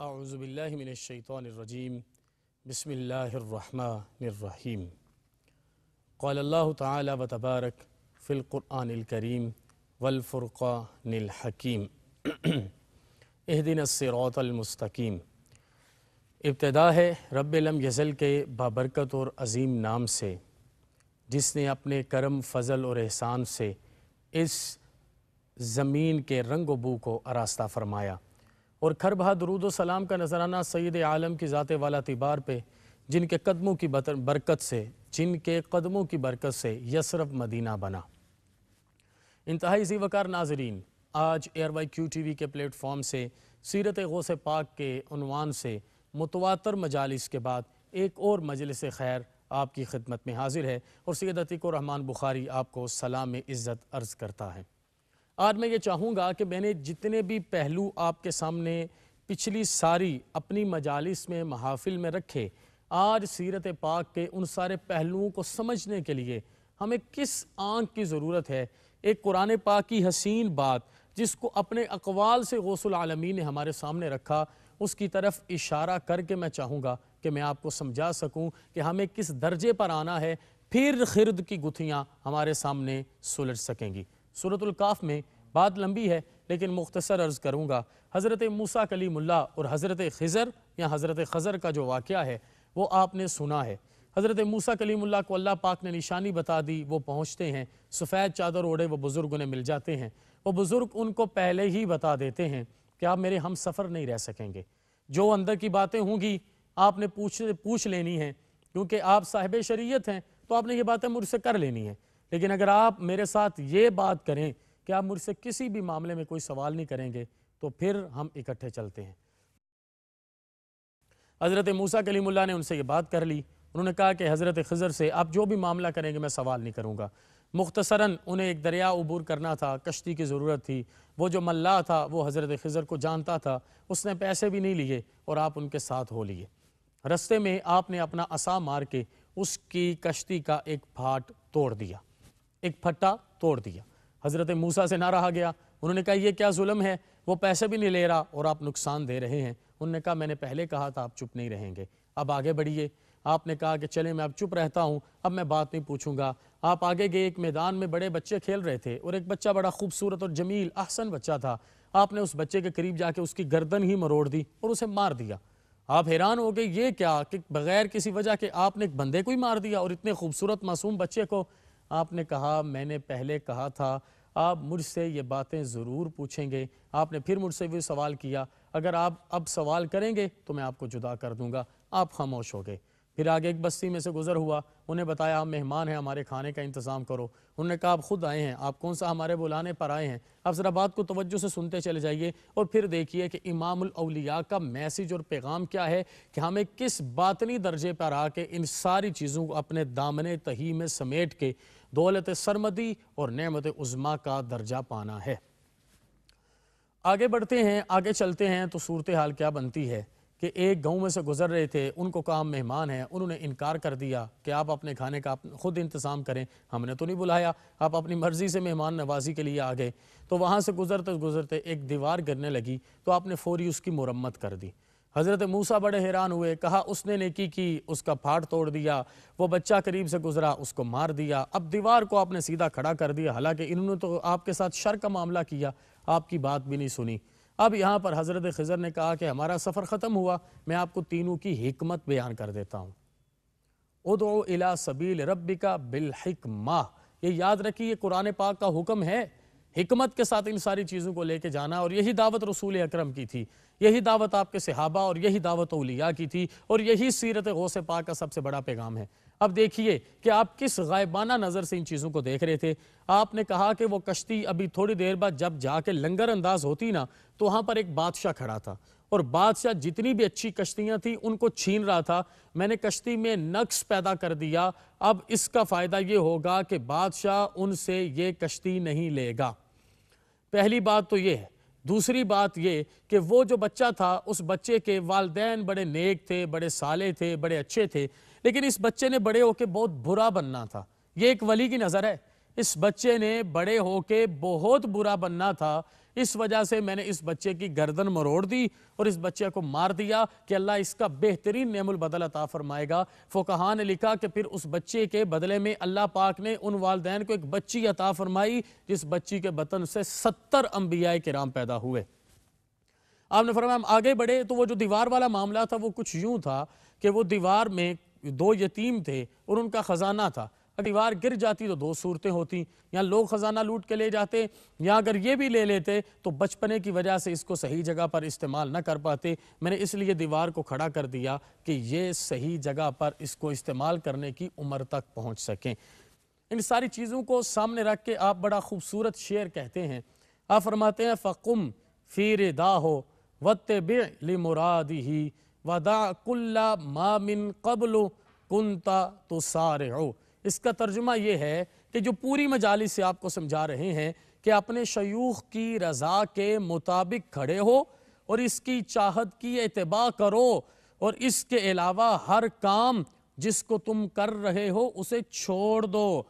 اعوذ باللہ من الشیطان الرجیم، بسم اللہ الرحمن الرحیم۔ قال اللہ تعالی و تبارک فی القرآن الکریم والفرقان الحکیم۔ اہدنا الصراط المستقیم۔ ابتدا ہے رب لم یزل کے بابرکت اور عظیم نام سے، جس نے اپنے کرم، فضل اور احسان سے اس زمین کے رنگ و بو کو آراستہ فرمایا۔ اور کھر بہا درود و سلام کا نظرانہ سید عالم کی ذات والا تیبار پہ، جن کے قدموں کی برکت سے، جن کے قدموں کی برکت سے یسرف مدینہ بنا۔ انتہائی زی وقار ناظرین، آج year Y Q T V کے پلیٹ فارم سے، سیرت غوث پاک کے عنوان سے متواتر مجالس کے بعد ایک اور مجلس خیر آپ کی خدمت میں حاضر ہے۔ اور سید عتیق الرحمن بخاری آپ کو سلام عزت عرض کرتا ہے۔ آج میں یہ چاہوں گا کہ میں نے جتنے بھی پہلو آپ کے سامنے پچھلی ساری اپنی مجالس میں، محافل میں رکھے، آج سیرت پاک کے ان سارے پہلوؤں کو سمجھنے کے لیے ہمیں کس آنکھ کی ضرورت ہے؟ ایک قرآن پاک کی حسین بات جس کو اپنے اقوال سے غوث العالمین نے ہمارے سامنے رکھا، اس کی طرف اشارہ کر کے میں چاہوں گا کہ میں آپ کو سمجھا سکوں کہ ہمیں کس درجے پر آنا ہے، پھر خرد کی گتھیاں ہمارے سامنے سلجھ سکیں گی۔ صورت القاف میں بات لمبی ہے، لیکن مختصر عرض کروں گا۔ حضرت موسیٰ کلیم اللہ اور حضرت خضر یا حضرت خضر کا جو واقعہ ہے، وہ آپ نے سنا ہے۔ حضرت موسیٰ کلیم اللہ کو اللہ پاک نے نشانی بتا دی، وہ پہنچتے ہیں۔ سفید چادر اوڑے وہ بزرگ انہیں مل جاتے ہیں۔ وہ بزرگ ان کو پہلے ہی بتا دیتے ہیں کہ آپ میرے ہم سفر نہیں رہ سکیں گے۔ جو اندر کی باتیں ہوں گی، آپ نے پوچھ پوچھ لینی ہیں۔ کیونکہ آپ صاحب شریعت ہیں، تو آپ نے یہ باتیں مجھ سے کر لینی ہیں۔ لیکن اگر آپ میرے ساتھ یہ بات کریں کہ آپ مجھ سے کسی بھی معاملے میں کوئی سوال نہیں کریں گے، تو پھر ہم اکٹھے چلتے ہیں۔ حضرت موسیٰ کلیم اللہ نے ان سے یہ بات کر لی۔ انہوں نے کہا کہ حضرت خضر سے آپ جو بھی معاملہ کریں گے، میں سوال نہیں کروں گا۔ مختصراً انہیں ایک دریا عبور کرنا تھا، کشتی کی ضرورت تھی۔ وہ جو ملا تھا، وہ حضرت خضر کو جانتا تھا۔ اس نے پیسے بھی نہیں لیے اور آپ ان کے ساتھ ہو لیے۔ رستے میں آپ نے اپنا عصا مار کے اس کی کشتی کا ایک پھاٹ توڑ دیا۔ ایک پھٹا توڑ دیا۔ حضرت موسیٰ سے نہ رہا گیا۔ انہوں نے کہا، یہ کیا ظلم ہے؟ وہ پیسے بھی نہیں لے رہا اور آپ نقصان دے رہے ہیں۔ انہوں نے کہا، میں نے پہلے کہا تھا، آپ چپ نہیں رہیں گے۔ اب آگے بڑھیے۔ آپ نے کہا کہ چلیں، میں اب چپ رہتا ہوں۔ اب میں بات نہیں پوچھوں گا۔ آپ آگے گئے، ایک میدان میں بڑے بچے کھیل رہے تھے اور ایک بچہ بڑا خوبصورت اور جمیل، احسن بچہ تھا۔ آپ نے اس بچے کے قریب جا کے اس کی گردن ہی مروڑ دی اور اسے مار دیا۔ آپ حیران ہو گئے، یہ کیا کہ بغیر کسی وجہ کے آپ نے ایک بندے کو ہی مار دیا اور اتنے خوبصورت معصوم بچے کو آپ نے کہا، میں نے پہلے کہا تھا، آپ مجھ سے یہ باتیں ضرور پوچھیں گے۔ آپ نے پھر مجھ سے بھی سوال کیا۔ اگر آپ اب سوال کریں گے تو میں آپ کو جدا کر دوں گا۔ آپ خاموش ہو گئے۔ پھر آگے ایک بستی میں سے گزر ہوا، انہیں بتایا، آپ مہمان ہیں، ہمارے کھانے کا انتظام کرو۔ انہوں نے کہا، آپ خود آئے ہیں، آپ کون سا ہمارے بلانے پر آئے ہیں؟ آپ ذرا بات کو توجہ سے سنتے چلے جائیے اور پھر دیکھیے کہ امام الاولیاء کا میسیج اور پیغام کیا ہے کہ ہمیں کس باطنی درجے پر آ کے ان ساری چیزوں کو اپنے دامن تہی میں سمیٹ کے دولت سرمدی اور نعمت عظما کا درجہ پانا ہے۔ آگے بڑھتے ہیں، آگے چلتے ہیں تو صورتحال کیا بنتی ہے؟ کہ ایک گاؤں میں سے گزر رہے تھے، ان کو کام مہمان ہیں، انہوں نے انکار کر دیا کہ آپ اپنے کھانے کا خود انتظام کریں۔ ہم نے تو نہیں بلایا، آپ اپنی مرضی سے مہمان نوازی کے لیے آگئے تو وہاں سے گزرتے گزرتے ایک دیوار گرنے لگی، تو آپ نے فوری اس کی مرمت کر دی۔ حضرت موسیٰ بڑے حیران ہوئے، کہا، اس نے نیکی کی، اس کا پھاٹ توڑ دیا، وہ بچہ قریب سے گزرا، اس کو مار دیا۔ اب دیوار کو آپ نے سیدھا کھڑا کر دیا، حالانکہ انہوں نے تو آپ کے ساتھ شر کا معاملہ کیا، آپ کی بات بھی نہیں سنی۔ اب یہاں پر حضرت خضر نے کہا کہ ہمارا سفر ختم ہوا، میں آپ کو تینوں کی حکمت بیان کر دیتا ہوں۔ ادعو الى سبیل ربکا بالحکمہ۔ یہ یاد رکھی یہ قرآن پاک کا حکم ہے حکمت کے ساتھ ان ساری چیزوں کو لے کے جانا اور یہی دعوت رسول اکرم کی تھی۔ یہی دعوت آپ کے صحابہ اور یہی دعوت اولیاء کی تھی اور یہی سیرت غوث پاک کا سب سے بڑا پیغام ہے۔ اب دیکھیے کہ آپ کس غائبانہ نظر سے ان چیزوں کو دیکھ رہے تھے۔ آپ نے کہا کہ وہ کشتی ابھی تھوڑی دیر بعد جب جا کے لنگر انداز ہوتی نا تو وہاں پر ایک بادشاہ کھڑا تھا اور بادشاہ جتنی بھی اچھی کشتیاں تھیں ان کو چھین رہا تھا۔ میں نے کشتی میں نقص پیدا کر دیا۔ اب اس کا فائدہ یہ ہوگا کہ بادشاہ ان سے یہ کشتی نہیں لے گا۔ پہلی بات تو یہ ہے، دوسری بات یہ کہ وہ جو بچہ تھا، اس بچے کے والدین بڑے نیک تھے، بڑے سالے تھے، بڑے اچھے تھے، لیکن اس بچے نے بڑے ہو کے بہت برا بننا تھا۔ یہ ایک ولی کی نظر ہے۔ اس بچے نے بڑے ہو کے بہت برا بننا تھا اس وجہ سے میں نے اس بچے کی گردن مروڑ دی اور اس بچے کو مار دیا کہ اللہ اس کا بہترین نعم البدل عطا فرمائے گا۔ فقہا نے لکھا کہ پھر اس بچے کے بدلے میں اللہ پاک نے ان والدین کو ایک بچی عطا فرمائی جس بچی کے بطن سے ستر انبیاء کرام پیدا ہوئے۔ آپ نے فرمایا ہم آگے بڑھے تو وہ جو دیوار والا معاملہ تھا وہ کچھ یوں تھا کہ وہ دیوار میں دو یتیم تھے اور ان کا خزانہ تھا۔ دیوار گر جاتی تو دو صورتیں ہوتی، یا لوگ خزانہ لوٹ کے لے جاتے، یا اگر یہ بھی لے لیتے تو بچپنے کی وجہ سے اس کو صحیح جگہ پر استعمال نہ کر پاتے۔ میں نے اس لیے دیوار کو کھڑا کر دیا کہ یہ صحیح جگہ پر اس کو استعمال کرنے کی عمر تک پہنچ سکیں۔ ان ساری چیزوں کو سامنے رکھ کے آپ بڑا خوبصورت شعر کہتے ہیں۔ آپ فرماتے ہیں، فقم فیر دا ہو وَتِّبِعْ لِمُرَادِهِ وَدَعْ كُلَّ مَا مِن قَبْلُ كُنْتَ تُسَارِعُ۔ اس کا ترجمہ یہ ہے کہ جو پوری مجالس سے آپ کو سمجھا رہے ہیں کہ اپنے شیوخ کی رضا کے مطابق کھڑے ہو اور اس کی چاہت کی اتباع کرو اور اس کے علاوہ ہر کام جس کو تم کر رہے ہو اسے چھوڑ دو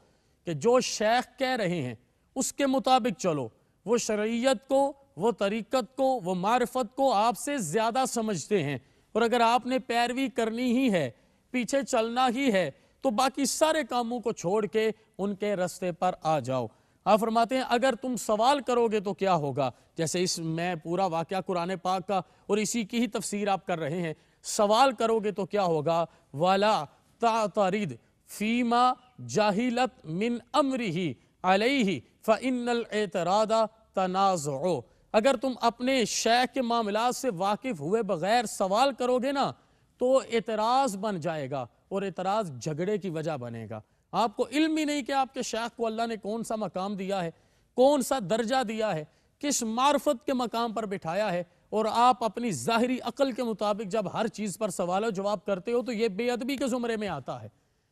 کہ جو شیخ کہہ رہے ہیں اس کے مطابق چلو، وہ شرعیت کو، وہ طریقت کو، وہ معرفت کو آپ سے زیادہ سمجھتے ہیں اور اگر آپ نے پیروی کرنی ہی ہے، پیچھے چلنا ہی ہے تو باقی سارے کاموں کو چھوڑ کے ان کے رستے پر آ جاؤ۔ آپ فرماتے ہیں، اگر تم سوال کرو گے تو کیا ہوگا؟ جیسے اس میں پورا واقعہ قرآن پاک کا اور اسی کی ہی تفسیر آپ کر رہے ہیں۔ سوال کرو گے تو کیا ہوگا؟ والا تعترد فیما جاہلت من امرہی علیہ فَإِنَّ الْاعْتِرَادَ تَنَازُعُ۔ اگر تم اپنے شیخ کے معاملات سے واقف ہوئے بغیر سوال کرو گے نا، تو اعتراض بن جائے گا۔ اور اعتراض جھگڑے کی وجہ بنے گا۔ آپ کو علم ہی نہیں کہ آپ کے شیخ کو اللہ نے کون سا مقام دیا ہے، کون سا درجہ دیا ہے، کس معرفت کے مقام پر بٹھایا ہے۔ اور آپ اپنی ظاہری عقل کے مطابق جب ہر چیز پر سوال و جواب کرتے ہو تو یہ بے ادبی کے زمرے میں آتا ہے۔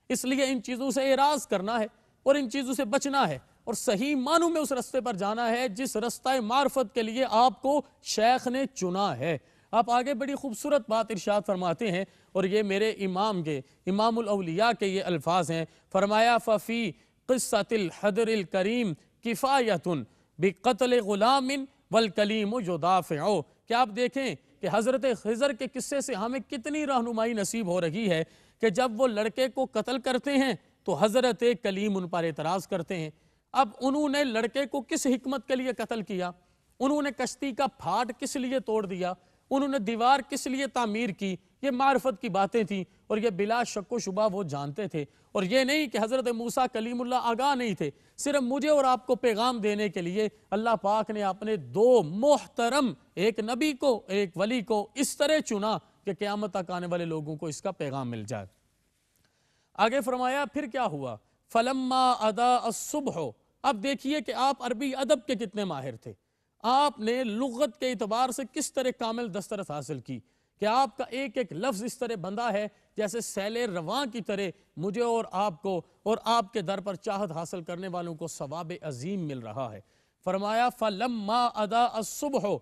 اس لیے ان چیزوں سے اعراض کرنا ہے اور ان چیزوں سے بچنا ہے اور صحیح معنوں میں اس رستے پر جانا ہے جس رستہ معرفت کے لیے آپ کو شیخ نے چنا ہے۔ آپ آگے بڑی خوبصورت بات ارشاد فرماتے ہیں اور یہ میرے امام کے، امام الاولیاء کے یہ الفاظ ہیں۔ فرمایا، ففی قصت الحدر الکریم کفایتن بقتل غلام والکلیم یدافعو۔ کہ آپ دیکھیں کہ حضرت خضر کے قصے سے ہمیں کتنی رہنمائی نصیب ہو رہی ہے کہ جب وہ لڑکے کو قتل کرتے ہیں تو حضرت کلیم ان پر اعتراض کرتے ہیں۔ اب انہوں نے لڑکے کو کس حکمت کے لیے قتل کیا؟ انہوں نے کشتی کا پھاٹ کس لیے توڑ دیا؟ انہوں نے دیوار کس لیے تعمیر کی؟ یہ معرفت کی باتیں تھیں اور یہ بلا شک و شبہ وہ جانتے تھے۔ اور یہ نہیں کہ حضرت موسیٰ کلیم اللہ آگاہ نہیں تھے، صرف مجھے اور آپ کو پیغام دینے کے لیے اللہ پاک نے اپنے دو محترم، ایک نبی کو، ایک ولی کو اس طرح چنا کہ قیامت تک آنے والے لوگوں کو اس کا پیغام مل جائے۔ آگے فرمایا، پھر کیا ہوا؟ فلما ادا الصبح۔ اب دیکھیے کہ آپ عربی ادب کے کتنے ماہر تھے۔ آپ نے لغت کے اعتبار سے کس طرح کامل دسترس حاصل کی کہ آپ کا ایک ایک لفظ اس طرح بندہ ہے جیسے سیل رواں کی طرح مجھے اور آپ کو اور آپ کے در پر چاہت حاصل کرنے والوں کو ثواب عظیم مل رہا ہے۔ فرمایا، فَلَمَّا أَدَا الصُّبْحُ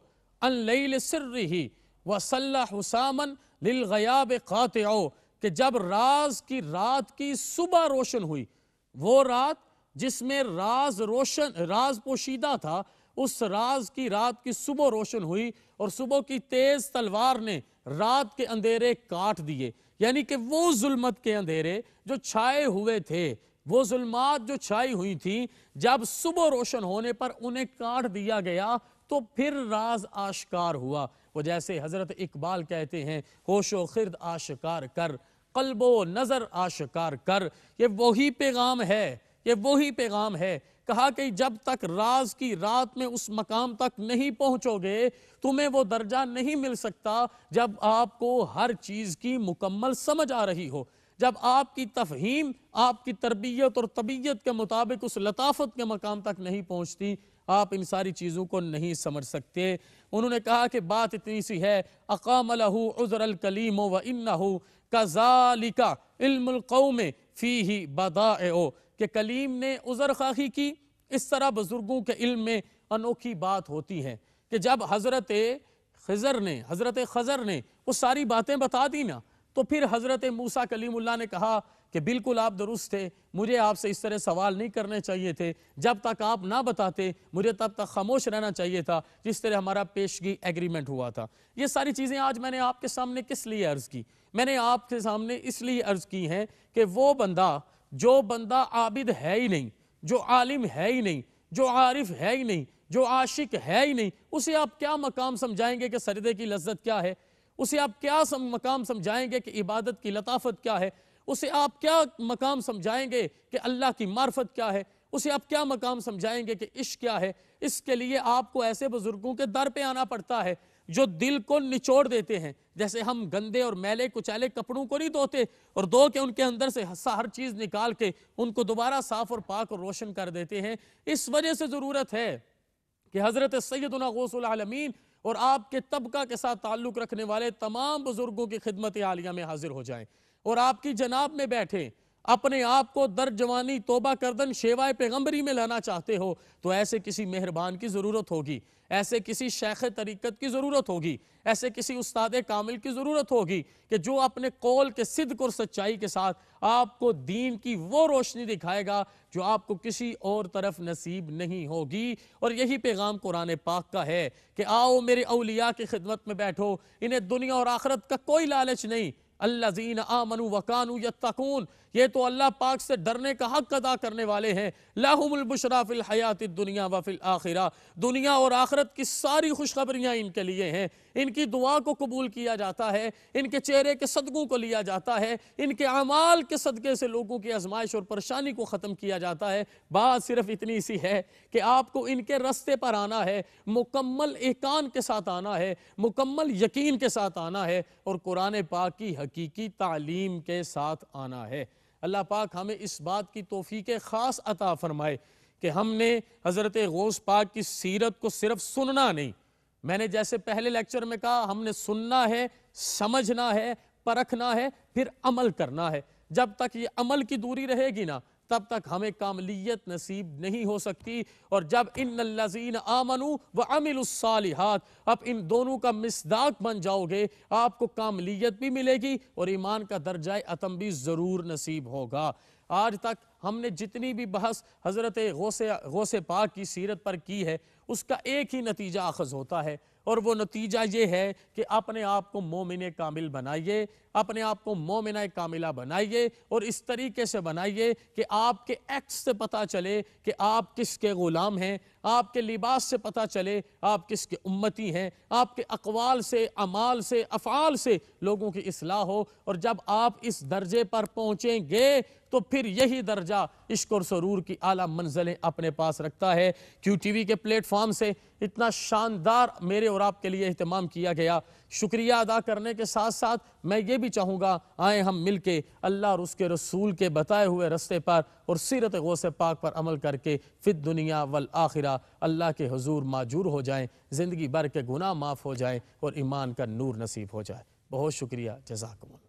أَن لَيْلِ سِرِّهِ وَصَلَّ حُسَامًا لِلْغَيَابِ قَاطِعُ کہ جب راز کی رات کی صبح روشن ہوئی، وہ رات جس میں راز روشن، راز پوشیدہ تھا اس راز کی رات کی صبح روشن ہوئی اور صبح کی تیز تلوار نے رات کے اندھیرے کاٹ دیے۔ یعنی کہ وہ ظلمت کے اندھیرے جو چھائے ہوئے تھے، وہ ظلمات جو چھائی ہوئی تھی جب صبح روشن ہونے پر انہیں کاٹ دیا گیا تو پھر راز آشکار ہوا۔ وہ جیسے حضرت اقبال کہتے ہیں، ہوش و خرد آشکار کر، قلب و نظر آشکار کر۔ یہ وہی پیغام ہے، یہ وہی پیغام ہے کہا کہ جب تک راز کی رات میں اس مقام تک نہیں پہنچو گے، تمہیں وہ درجہ نہیں مل سکتا جب آپ کو ہر چیز کی مکمل سمجھ آ رہی ہو۔ جب آپ کی تفہیم، آپ کی تربیت اور طبیعت کے مطابق اس لطافت کے مقام تک نہیں پہنچتی، آپ ان ساری چیزوں کو نہیں سمجھ سکتے۔ انہوں نے کہا کہ بات اتنی سی ہے، اقام لہو عذر الکلیم و انہو کذالک علم القوم فیہی بدائعو کہ کلیم نے عذر خواہی کی، اس طرح بزرگوں کے علم میں انوکھی بات ہوتی ہے کہ جب حضرت خضر نے، حضرت خضر نے وہ ساری باتیں بتا دی نا، تو پھر حضرت موسیٰ کلیم اللہ نے کہا کہ بالکل آپ درست تھے، مجھے آپ سے اس طرح سوال نہیں کرنے چاہیے تھے، جب تک آپ نہ بتاتے، مجھے تب تک خاموش رہنا چاہیے تھا، جس طرح ہمارا پیشگی ایگریمنٹ ہوا تھا۔ یہ ساری چیزیں آج میں نے آپ کے سامنے کس لیے عرض کی؟ میں نے آپ کے سامنے اس لیے عرض کی ہیں کہ وہ بندہ جو بندہ عابد ہے ہی نہیں، جو عالم ہے ہی نہیں، جو عارف ہے ہی نہیں، جو عاشق ہے ہی نہیں، اسے آپ کیا مقام سمجھائیں گے کہ سردے کی لذت کیا ہے؟ اسے آپ کیا مقام سمجھائیں گے کہ عبادت کی لطافت کیا ہے؟ اسے آپ کیا مقام سمجھائیں گے کہ اللہ کی معرفت کیا ہے؟ اسے آپ کیا مقام سمجھائیں گے کہ عشق کیا ہے؟ اس کے لیے آپ کو ایسے بزرگوں کے در پہ آنا پڑتا ہے جو دل کو نچوڑ دیتے ہیں۔ جیسے ہم گندے اور میلے کچالے کپڑوں کو نہیں دھوتے اور دو کے ان کے اندر سے ہر چیز نکال کے ان کو دوبارہ صاف اور پاک اور روشن کر دیتے ہیں۔ اس وجہ سے ضرورت ہے کہ حضرت سیدنا غوث العالمین اور آپ کے طبقہ کے ساتھ تعلق رکھنے والے تمام بزرگوں کی خدمت عالیہ میں حاضر ہو جائیں اور آپ کی جناب میں بیٹھیں۔ اپنے آپ کو در جوانی توبہ کردن شیوائے پیغمبری میں لانا چاہتے ہو، تو ایسے کسی مہربان کی ضرورت ہوگی۔ ایسے کسی شیخ طریقت کی ضرورت ہوگی۔ ایسے کسی استاد کامل کی ضرورت ہوگی کہ جو اپنے قول کے صدق اور سچائی کے ساتھ آپ کو دین کی وہ روشنی دکھائے گا جو آپ کو کسی اور طرف نصیب نہیں ہوگی۔ اور یہی پیغام قرآن پاک کا ہے کہ آؤ میرے اولیاء کی خدمت میں بیٹھو، انہیں دنیا اور آخرت کا کوئی لالچ نہیں۔ اللہ زین آمنوا وکانو یتقون، یہ تو اللہ پاک سے ڈرنے کا حق ادا کرنے والے ہیں۔ لہم البشرا فی الحیات الدنیا وفی الآخرہ دنیا اور آخرت کی ساری خوشخبریاں ان کے لیے ہیں۔ ان کی دعا کو قبول کیا جاتا ہے، ان کے چہرے کے صدقوں کو لیا جاتا ہے، ان کے عمال کے صدقے سے لوگوں کی ازمائش اور پریشانی کو ختم کیا جاتا ہے۔ بات صرف اتنی سی ہے کہ آپ کو ان کے رستے پر آنا ہے، مکمل احکان کے ساتھ آنا ہے، مکمل یقین کے ساتھ آنا ہے اور قرآن پاک کی حقیقی تعلیم کے ساتھ آنا ہے۔ اللہ پاک ہمیں اس بات کی توفیق خاص عطا فرمائے کہ ہم نے حضرت غوث پاک کی سیرت کو صرف سننا نہیں میں نے جیسے پہلے لیکچر میں کہا، ہم نے سننا ہے، سمجھنا ہے، پرکھنا ہے، پھر عمل کرنا ہے۔ جب تک یہ عمل کی دوری رہے گی نا، تب تک ہمیں کاملیت نصیب نہیں ہو سکتی۔ اور جب ان اللذین آمنوا وعملوا الصالحات، اب ان دونوں کا مصداق بن جاؤ گے، آپ کو کاملیت بھی ملے گی اور ایمان کا درجہ اتم بھی ضرور نصیب ہوگا۔ آج تک ہم نے جتنی بھی بحث حضرت غوث پاک کی سیرت پر کی ہے اس کا ایک ہی نتیجہ آخذ ہوتا ہے اور وہ نتیجہ یہ ہے کہ اپنے آپ کو مومن کامل بنائیے، اپنے آپ کو مومنہ کاملہ بنائیے اور اس طریقے سے بنائیے کہ آپ کے ایکس سے پتا چلے کہ آپ کس کے غلام ہیں، آپ کے لباس سے پتا چلے آپ کس کے امتی ہیں، آپ کے اقوال سے عمال سے، افعال سے لوگوں کی اصلاح ہو اور جب آپ اس درجے پر پہنچیں گے تو پھر یہی درجہ عشق اور سرور کی اعلیٰ منزلیں اپنے پاس رکھتا ہے۔ کیو ٹی وی کے پلیٹ فارم سے اتنا شاندار میرے اور آپ کے لیے اہتمام کیا گیا۔ شکریہ ادا کرنے کے ساتھ ساتھ میں یہ بھی چاہوں گا، آئیں ہم مل کے اللہ اور اس کے رسول کے بتائے ہوئے رستے پر اور سیرت غوث پاک پر عمل کر کے فت دنیا والآخرہ اللہ کے حضور ماجور ہو جائیں، زندگی بھر کے گناہ معاف ہو جائیں اور ایمان کا نور نصیب ہو جائے۔ بہت شکریہ، جزاکم اللہ۔